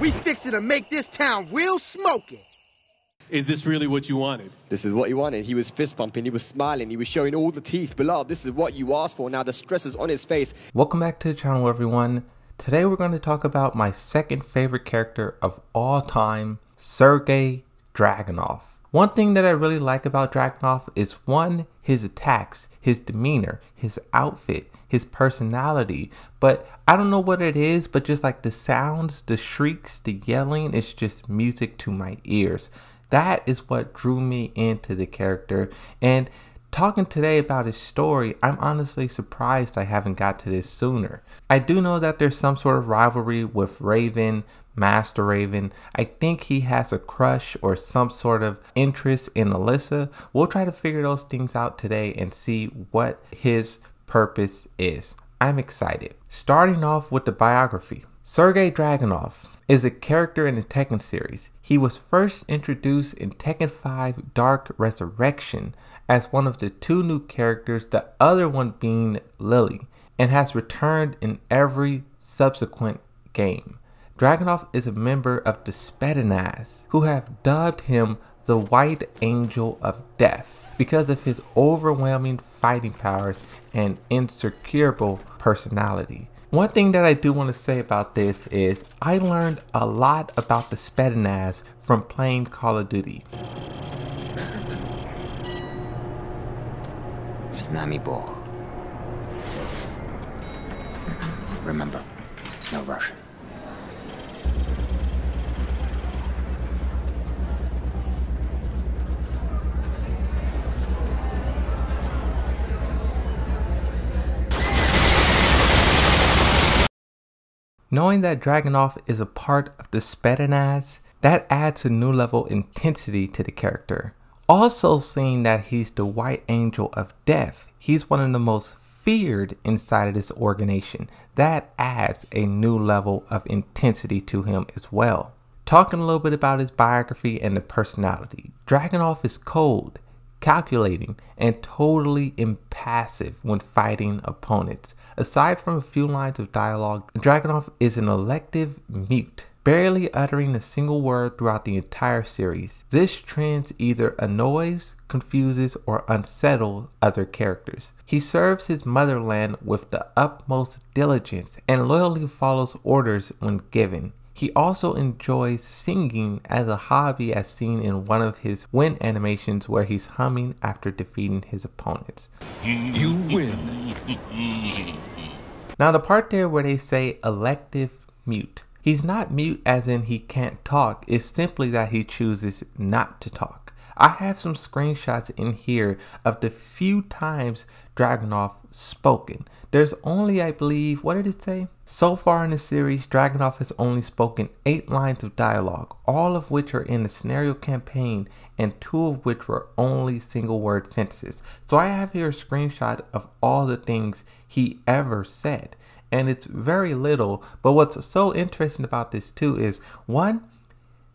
We fixing to make this town real smoky. Is this really what you wanted? This is what he wanted. He was fist bumping, he was smiling, he was showing all the teeth. Beloved, this is what you asked for. Now the stress is on his face. Welcome back to the channel, everyone. Today we're going to talk about my second favorite character of all time, Sergei Dragunov. One thing that I really like about Dragunov is one, his attacks, his demeanor, his outfit, his personality. But I don't know what it is, but just like the sounds, the shrieks, the yelling, it's just music to my ears. That is what drew me into the character. And talking today about his story, I'm honestly surprised I haven't got to this sooner. I do know that there's some sort of rivalry with Raven, Master Raven. I think he has a crush or some sort of interest in Alisa. We'll try to figure those things out today and see what his purpose is. I'm excited. Starting off with the biography. Sergei Dragunov is a character in the Tekken series. He was first introduced in Tekken 5 Dark Resurrection as one of the two new characters, the other one being Lily, and has returned in every subsequent game. Dragunov is a member of the Spetsnaz, who have dubbed him the White Angel of Death because of his overwhelming fighting powers and insecurable personality. One thing that I do want to say about this is I learned a lot about the Spetsnaz from playing Call of Duty. Snami Bog. Remember, no Russian. Knowing that Dragunov is a part of the Spetsnaz, that adds a new level of intensity to the character. Also seeing that he's the White Angel of Death, he's one of the most feared inside of this organization. That adds a new level of intensity to him as well. Talking a little bit about his biography and the personality. Dragunov is cold, calculating, and totally impassive when fighting opponents. Aside from a few lines of dialogue, Dragunov is an elective mute, barely uttering a single word throughout the entire series. This trend either annoys, confuses, or unsettles other characters. He serves his motherland with the utmost diligence and loyally follows orders when given. He also enjoys singing as a hobby as seen in one of his win animations where he's humming after defeating his opponents. You win. Now the part there where they say elective mute. He's not mute as in he can't talk, it's simply that he chooses not to talk. I have some screenshots in here of the few times Dragunov spoken. There's only, I believe, what did it say? So far in the series, Dragunov has only spoken 8 lines of dialogue, all of which are in the scenario campaign and 2 of which were only single word sentences. So I have here a screenshot of all the things he ever said. And it's very little, but what's so interesting about this too is one,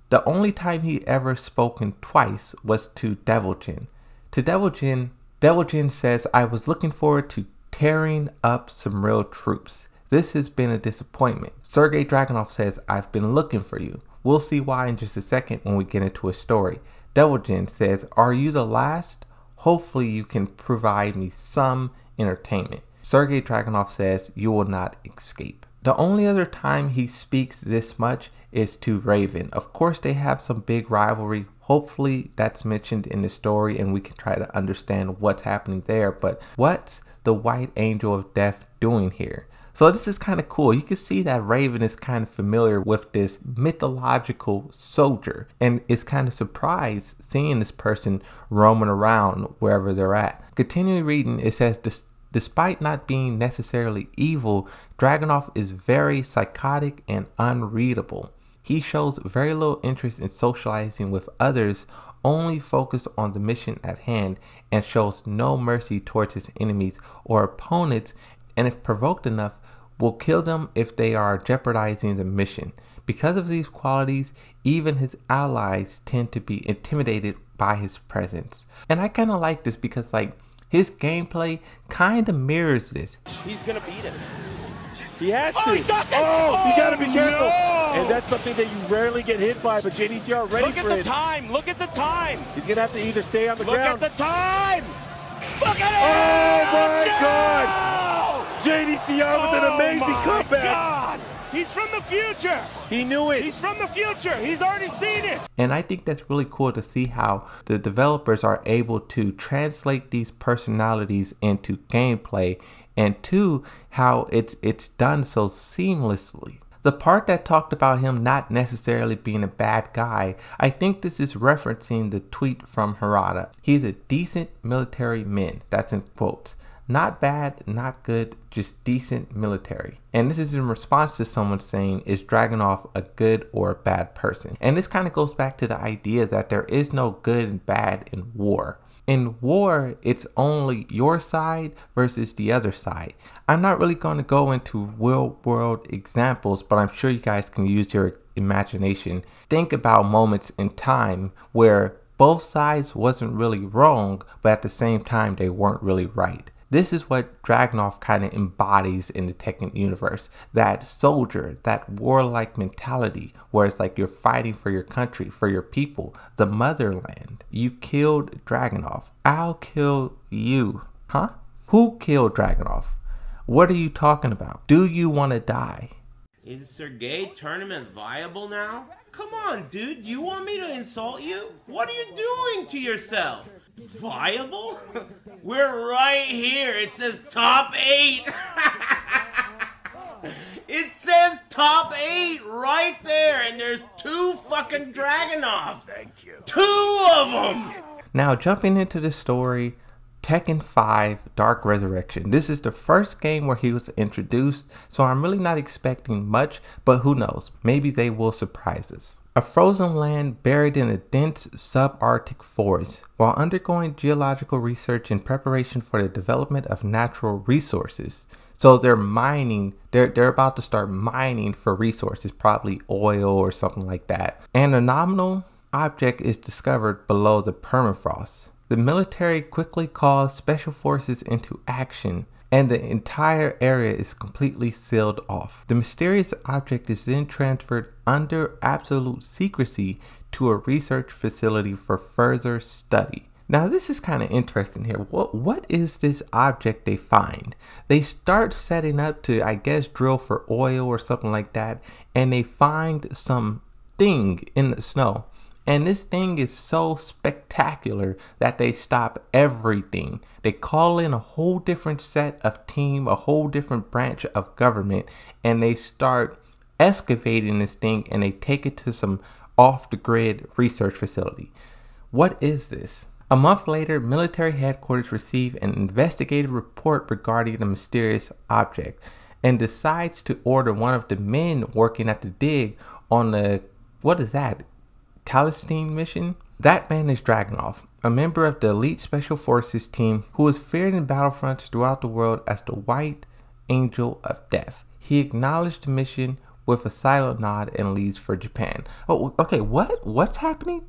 the only time he ever spoken twice was to Devil Jin. To Devil Jin, Deviljin says, I was looking forward to tearing up some real troops. This has been a disappointment. Sergei Dragunov says, I've been looking for you. We'll see why in just a second when we get into a story. Devil Jin says, Are you the last? Hopefully you can provide me some entertainment. Sergei Dragunov says, You will not escape. The only other time he speaks this much is to Raven. Of course, they have some big rivalry. Hopefully, that's mentioned in the story and we can try to understand what's happening there. But what's the White Angel of Death doing here? So this is kind of cool. You can see that Raven is kind of familiar with this mythological soldier and is kind of surprised seeing this person roaming around wherever they're at. Continuing reading, it says Despite not being necessarily evil, Dragunov is very psychotic and unreadable. He shows very little interest in socializing with others, only focus on the mission at hand, and shows no mercy towards his enemies or opponents, and if provoked enough, will kill them if they are jeopardizing the mission. Because of these qualities, even his allies tend to be intimidated by his presence. And I kind of like this because like his gameplay kind of mirrors this. He's gonna beat him. He has to. Oh, he got that. Oh, you got to be Oh, careful. no. And that's something that you rarely get hit by, but JDCR ready Look at the it. time. Look at the time. He's going to have to either stay on the Look ground. at the time. Look at Oh, my No! God. JDCR with an Oh, amazing my comeback. God. He's from the future. He knew it. He's from the future. He's already seen it. And I think that's really cool to see how the developers are able to translate these personalities into gameplay and two how it's it's done so seamlessly. The part that talked about him not necessarily being a bad guy, I think this is referencing the tweet from Harada. He's a decent military man. That's in quotes. Not bad, not good, just decent military. And this is in response to someone saying, is Dragunov a good or a bad person? And this kind of goes back to the idea that there is no good and bad in war. In war, it's only your side versus the other side. I'm not really going to go into real world examples, but I'm sure you guys can use your imagination. Think about moments in time where both sides wasn't really wrong, but at the same time they weren't really right. This is what Dragunov kind of embodies in the Tekken universe. That soldier, that warlike mentality, where it's like you're fighting for your country, for your people, the motherland. You killed Dragunov. I'll kill you. Huh? Who killed Dragunov? What are you talking about? Do you want to die? Is Sergey tournament viable now? Come on, dude. You want me to insult you? What are you doing to yourself? Viable? We're right here. It says top eight. it says top eight right there, and there's two fucking Dragunovs. Thank you. Two of them. Now, jumping into the story, Tekken 5 Dark Resurrection. This is the first game where he was introduced, so I'm really not expecting much, but who knows? Maybe they will surprise us. A frozen land buried in a dense subarctic forest. While undergoing geological research in preparation for the development of natural resources. So they're mining, they're, they're about to start mining for resources, probably oil or something like that. And a nominal object is discovered below the permafrost. The military quickly calls special forces into action and the entire area is completely sealed off. The mysterious object is then transferred under absolute secrecy to a research facility for further study. Now this is kind of interesting here. What what is this object they find? They start setting up to I guess drill for oil or something like that and they find some thing in the snow. And this thing is so spectacular that they stop everything. They call in a whole different set of team, a whole different branch of government, and they start excavating this thing and they take it to some off the grid research facility. What is this? A month later, military headquarters receive an investigative report regarding the mysterious object and decides to order one of the men working at the dig on the what is that? Calistine mission? That man is Dragunov, a member of the elite special forces team who is feared in battlefronts throughout the world as the White Angel of Death. He acknowledged the mission with a silent nod and leaves for Japan. Oh, okay, what? What's happening?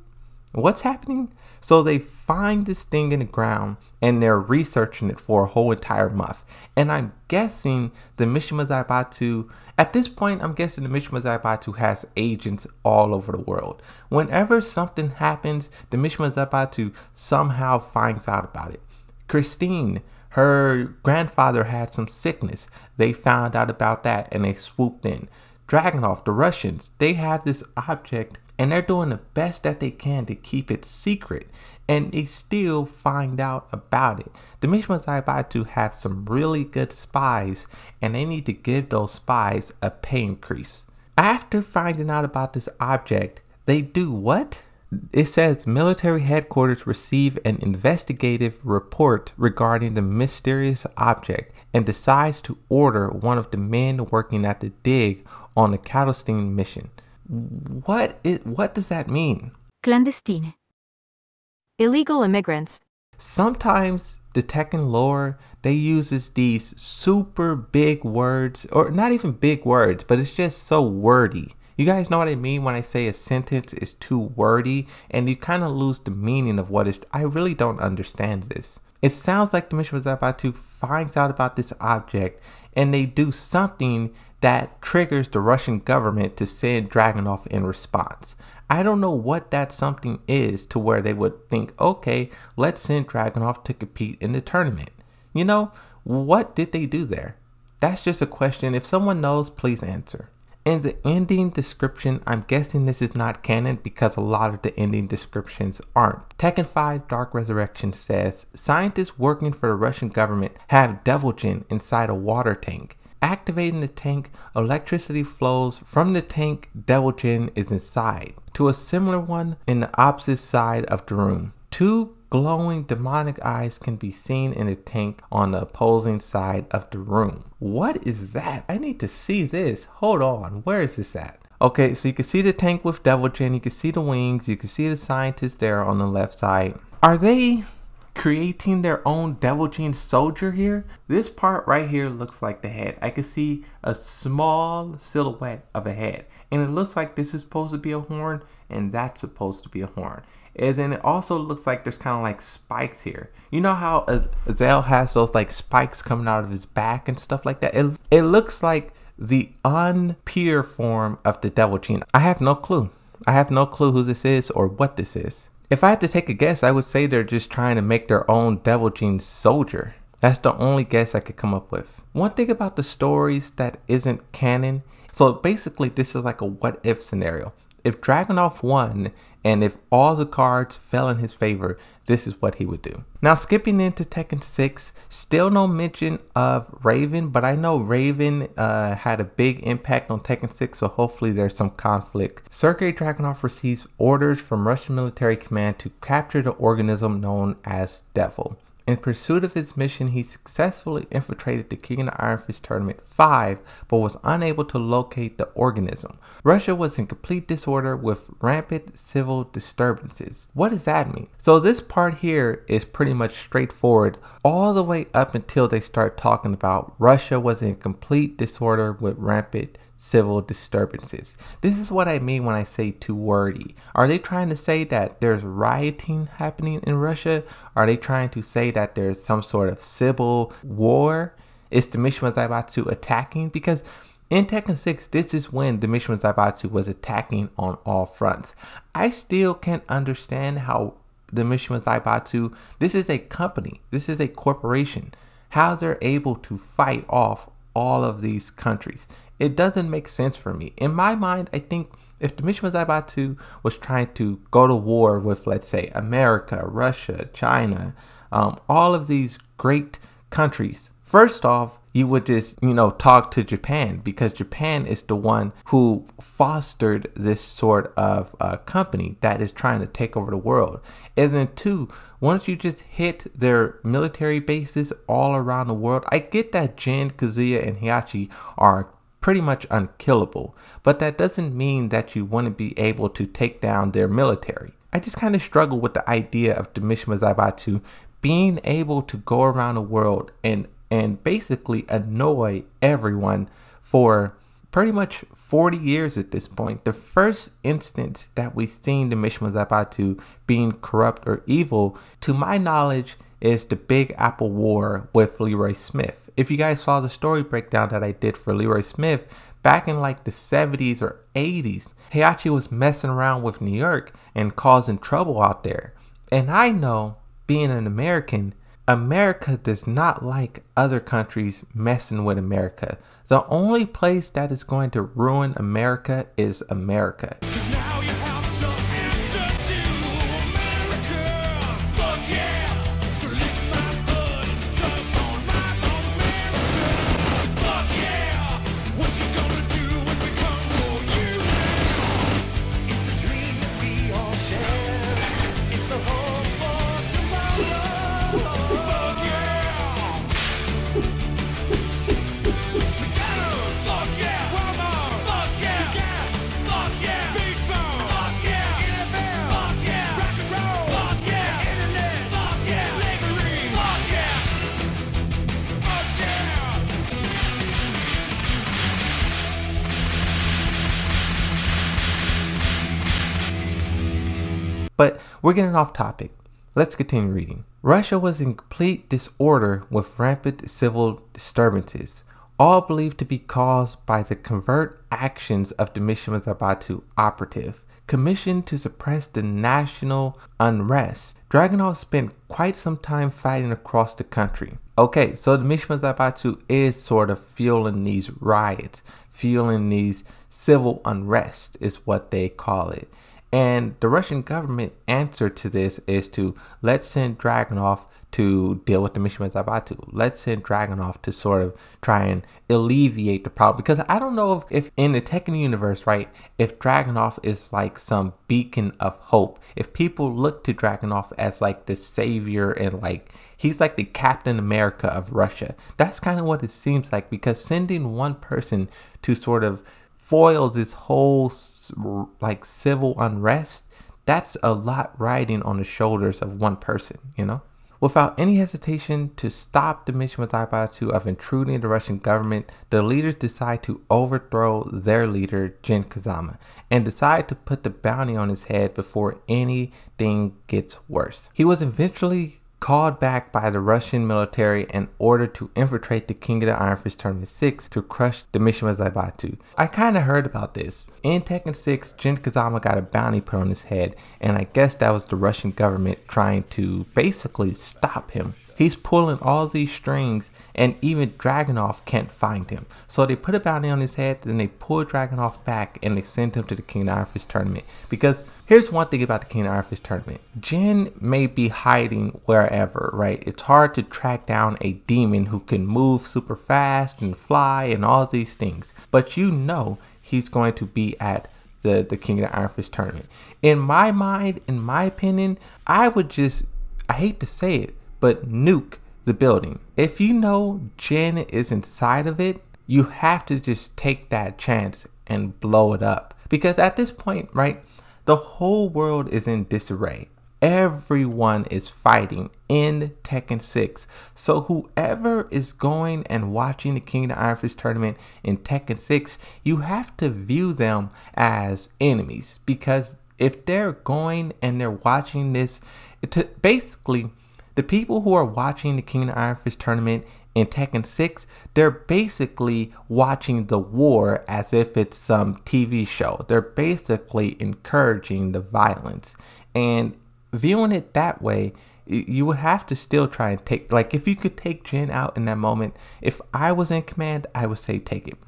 What's happening? So they find this thing in the ground and they're researching it for a whole entire month. And I'm guessing the Mishima Zaibatsu, at this point, I'm guessing the Mishima Zaibatsu has agents all over the world. Whenever something happens, the Mishima Zaibatsu somehow finds out about it. Christie, her grandfather had some sickness. They found out about that and they swooped in. Dragunov, the Russians, they have this object and they're doing the best that they can to keep it secret and they still find out about it. The Mishima Zaibatsu have some really good spies and they need to give those spies a pay increase. After finding out about this object, they do what? It says military headquarters receive an investigative report regarding the mysterious object and decides to order one of the men working at the dig on the Catalstein mission. What is, what does that mean? Clandestine. Illegal immigrants. Sometimes the Tekken lore they uses these super big words or not even big words, but it's just so wordy. You guys know what I mean when I say a sentence is too wordy and you kind of lose the meaning of what is I really don't understand this. It sounds like the Mishima Zaibatsu finds out about this object and they do something that triggers the Russian government to send Dragunov in response. I don't know what that something is to where they would think, okay, let's send Dragunov to compete in the tournament. You know, what did they do there? That's just a question. If someone knows, please answer. In the ending description, I'm guessing this is not canon because a lot of the ending descriptions aren't. Tekken 5 Dark Resurrection says scientists working for the Russian government have Devil Jin inside a water tank. Activating the tank, electricity flows from the tank Devil Jin is inside to a similar one in the opposite side of the room. Two glowing demonic eyes can be seen in the tank on the opposing side of the room. What is that? I need to see this. Hold on. Where is this at? Okay, so you can see the tank with Devil Jin, you can see the wings, you can see the scientists there on the left side. Are they creating their own Devil Jin soldier here? This part right here looks like the head. I can see a small silhouette of a head. And it looks like this is supposed to be a horn and that's supposed to be a horn. And then it also looks like there's kind of like spikes here. You know how Azazel has those like spikes coming out of his back and stuff like that? It, it looks like the unpure form of the Devil Jin. I have no clue. I have no clue who this is or what this is. If I had to take a guess, I would say they're just trying to make their own Devil Gene soldier. That's the only guess I could come up with. One thing about the stories that isn't canon, so basically this is like a what if scenario. If Dragunov won and if all the cards fell in his favor, this is what he would do. Now skipping into Tekken 6, still no mention of Raven, but I know Raven uh, had a big impact on Tekken 6, so hopefully there's some conflict. Sergei Dragunov receives orders from Russian military command to capture the organism known as Devil. In pursuit of his mission, he successfully infiltrated the King of the Iron Fist Tournament 5, but was unable to locate the organism. Russia was in complete disorder with rampant civil disturbances. What does that mean? So this part here is pretty much straightforward all the way up until they start talking about Russia was in complete disorder with rampant civil disturbances. This is what I mean when I say too wordy. Are they trying to say that there's rioting happening in Russia? Are they trying to say that there's some sort of civil war? Is the Mishima Zaibatsu attacking? Because in Tekken 6, this is when the Mishima Zaibatsu was attacking on all fronts. I still can't understand how the Mishima Zaibatsu, this is a company, this is a corporation, how they're able to fight off all of these countries. It doesn't make sense for me. In my mind, I think if the Mishima Zaibatsu was trying to go to war with, let's say, America, Russia, China, um, all of these great countries, first off, you would just, you know, talk to Japan because Japan is the one who fostered this sort of uh, company that is trying to take over the world. And then, two, once you just hit their military bases all around the world, I get that Jin, Kazuya, and Heihachi are pretty much unkillable, but that doesn't mean that you wouldn't be able to take down their military. I just kind of struggle with the idea of Demishima Mishima Zaibatsu being able to go around the world and and basically annoy everyone for pretty much 40 years at this point. The first instance that we've seen the Mishima Zaibatsu being corrupt or evil, to my knowledge, is the Big Apple War with Leroy Smith. If you guys saw the story breakdown that I did for Leroy Smith, back in like the 70s or 80s, Heihachi was messing around with New York and causing trouble out there. And I know, being an American, America does not like other countries messing with America. The only place that is going to ruin America is America. We're getting off topic. Let's continue reading. Russia was in complete disorder with rampant civil disturbances, all believed to be caused by the covert actions of the Zaibatsu operative, commissioned to suppress the national unrest. Dragunov spent quite some time fighting across the country. Okay, so the Mishima Zaibatsu is sort of fueling these riots, fueling these civil unrest, is what they call it. And the Russian government answer to this is to let's send Dragunov to deal with the Mishima Zaibatsu. Let's send Dragunov to sort of try and alleviate the problem. Because I don't know if, if in the Tekken universe, right, if Dragunov is like some beacon of hope. If people look to Dragunov as like the savior and like he's like the Captain America of Russia. That's kind of what it seems like because sending one person to sort of foil this whole like civil unrest, that's a lot riding on the shoulders of one person, you know? Without any hesitation to stop the mission Mishima Zaibatsu of intruding the Russian government, the leaders decide to overthrow their leader, Jin Kazama, and decide to put the bounty on his head before anything gets worse. He was eventually called back by the Russian military and ordered to infiltrate the King of the Iron Fist Tournament 6 to crush the Mishima Zaibatsu. I kind of heard about this. In Tekken 6, Jin Kazama got a bounty put on his head, and I guess that was the Russian government trying to basically stop him. He's pulling all these strings, and even Dragunov can't find him. So they put a bounty on his head, then they pull Dragunov back, and they send him to the King of the Iron Fist tournament. Because here's one thing about the King of the Iron Fist tournament Jin may be hiding wherever, right? It's hard to track down a demon who can move super fast and fly and all these things. But you know he's going to be at the, the King of the Iron Fist tournament. In my mind, in my opinion, I would just, I hate to say it, but nuke the building. If you know Jin is inside of it, you have to just take that chance and blow it up. Because at this point, right, the whole world is in disarray. Everyone is fighting in Tekken 6. So whoever is going and watching the King of the Iron Fist tournament in Tekken 6, you have to view them as enemies. Because if they're going and they're watching this, to basically the people who are watching the King of Iron Fist tournament in Tekken 6, they're basically watching the war as if it's some TV show. They're basically encouraging the violence. And viewing it that way, you would have to still try and take, like, if you could take Jin out in that moment, if I was in command, I would say take it.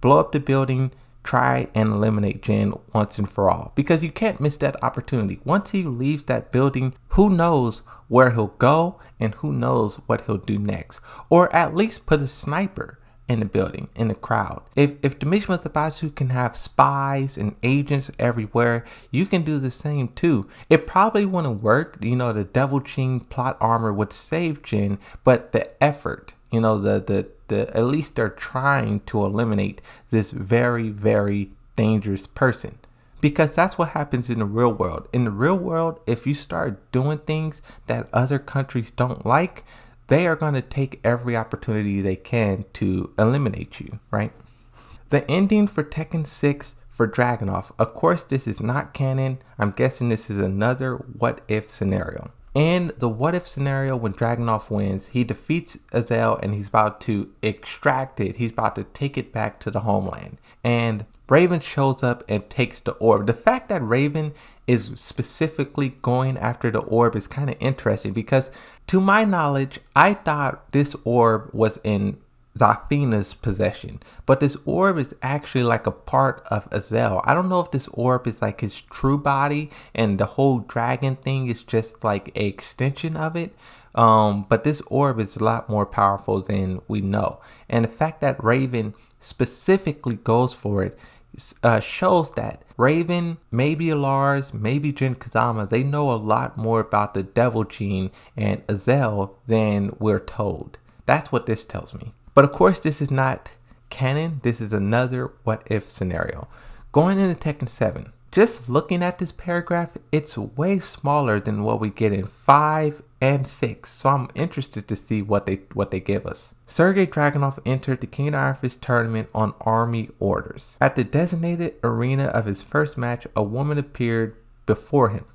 Blow up the building, try and eliminate Jin once and for all because you can't miss that opportunity. Once he leaves that building, who knows where he'll go and who knows what he'll do next. Or at least put a sniper in the building, in the crowd. If if Mishima Zaibatsu can have spies and agents everywhere, you can do the same too. It probably wouldn't work. You know, the Devil Jin plot armor would save Jin, but the effort, you know, the the the at least they're trying to eliminate this very, very dangerous person. Because that's what happens in the real world. In the real world, if you start doing things that other countries don't like, they are going to take every opportunity they can to eliminate you, right? The ending for Tekken 6 for Dragunov. Of course, this is not canon. I'm guessing this is another what if scenario. In the what if scenario, when Dragunov wins, he defeats Azel and he's about to extract it. He's about to take it back to the homeland. And Raven shows up and takes the orb. The fact that Raven is specifically going after the orb is kind of interesting because, to my knowledge, I thought this orb was in Zafina's possession. But this orb is actually like a part of Azel. I don't know if this orb is like his true body and the whole dragon thing is just like a extension of it. Um, but this orb is a lot more powerful than we know. And the fact that Raven specifically goes for it uh, shows that Raven, maybe Lars, maybe Jin Kazama, they know a lot more about the Devil gene and Azel than we're told. That's what this tells me. But of course, this is not canon. This is another what if scenario. Going into Tekken 7, just looking at this paragraph, it's way smaller than what we get in 5 and 6. So I'm interested to see what they what they give us. Sergei Dragunov entered the King of Iron tournament on army orders. At the designated arena of his first match, a woman appeared before him.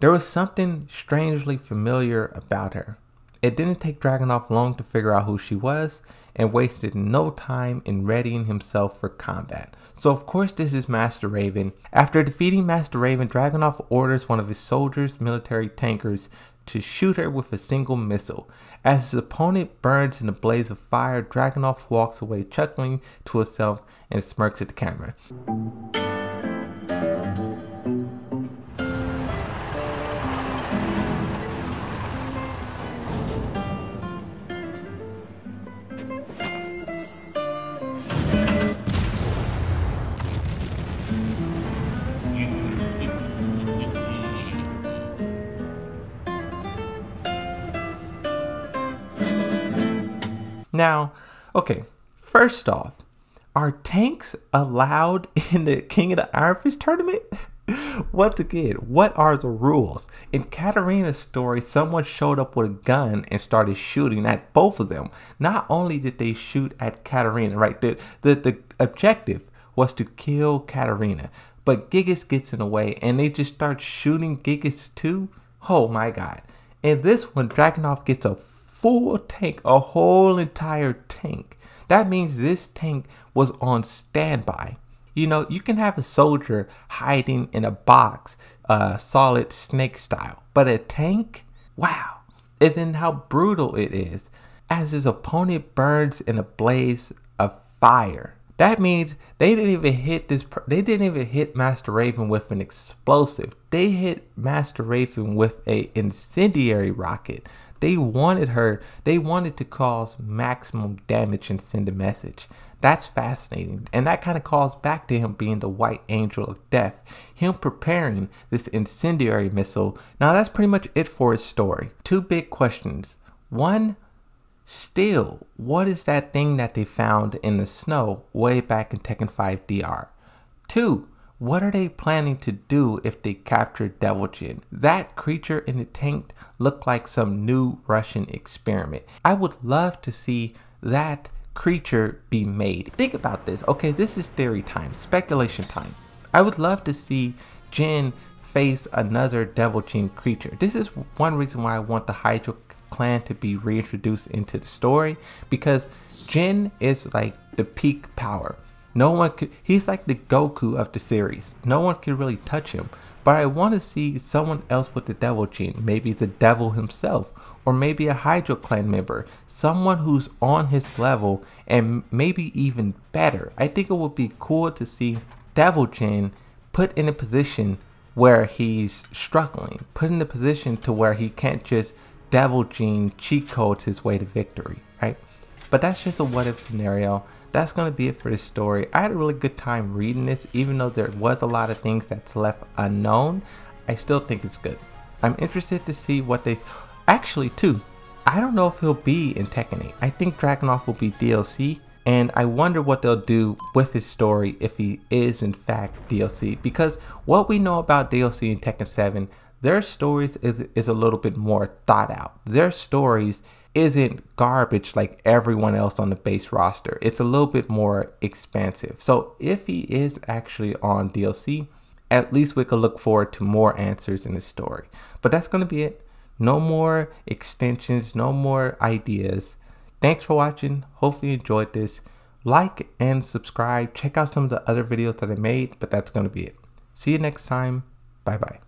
There was something strangely familiar about her. It didn't take Dragunov long to figure out who she was and wasted no time in readying himself for combat. So of course this is Master Raven. After defeating Master Raven, Dragunov orders one of his soldiers, military tankers, to shoot her with a single missile. As his opponent burns in a blaze of fire, Dragunov walks away chuckling to himself and smirks at the camera. Now, okay, first off, are tanks allowed in the King of the Iron Fist tournament? Once again, what are the rules? In Katarina's story, someone showed up with a gun and started shooting at both of them. Not only did they shoot at Katarina, right? The, the, the objective was to kill Katarina, but Gigas gets in the way and they just start shooting Gigas too. Oh my god. In this one, Dragunov gets a full tank, a whole entire tank. That means this tank was on standby. You know, you can have a soldier hiding in a box, uh, solid snake style, but a tank? Wow. And then how brutal it is. As his opponent burns in a blaze of fire. That means they didn't even hit this. They didn't even hit Master Raven with an explosive. They hit Master Raven with a incendiary rocket. They wanted her, they wanted to cause maximum damage and send a message. That's fascinating. And that kind of calls back to him being the white angel of death, him preparing this incendiary missile. Now, that's pretty much it for his story. Two big questions. One, still, what is that thing that they found in the snow way back in Tekken 5 DR? Two, what are they planning to do if they capture Devil Jin? That creature in the tank looked like some new Russian experiment. I would love to see that creature be made. Think about this. Okay, this is theory time, speculation time. I would love to see Jin face another Devil Jin creature. This is one reason why I want the Hydra clan to be reintroduced into the story because Jin is like the peak power. No one could, he's like the Goku of the series. No one can really touch him. But I want to see someone else with the devil gene. Maybe the devil himself. Or maybe a Hydra clan member. Someone who's on his level and maybe even better. I think it would be cool to see Devil Jin put in a position where he's struggling. Put in a position to where he can't just Devil Jin cheat codes his way to victory, right? But that's just a what if scenario that's going to be it for this story. I had a really good time reading this, even though there was a lot of things that's left unknown. I still think it's good. I'm interested to see what they... Actually, too, I don't know if he'll be in Tekken 8. I think Dragunov will be DLC, and I wonder what they'll do with his story if he is in fact DLC. Because what we know about DLC in Tekken 7, their stories is, is a little bit more thought out. Their stories isn't garbage like everyone else on the base roster. It's a little bit more expansive. So if he is actually on DLC, at least we could look forward to more answers in the story. But that's going to be it. No more extensions, no more ideas. Thanks for watching. Hopefully you enjoyed this. Like and subscribe. Check out some of the other videos that I made, but that's going to be it. See you next time. Bye bye.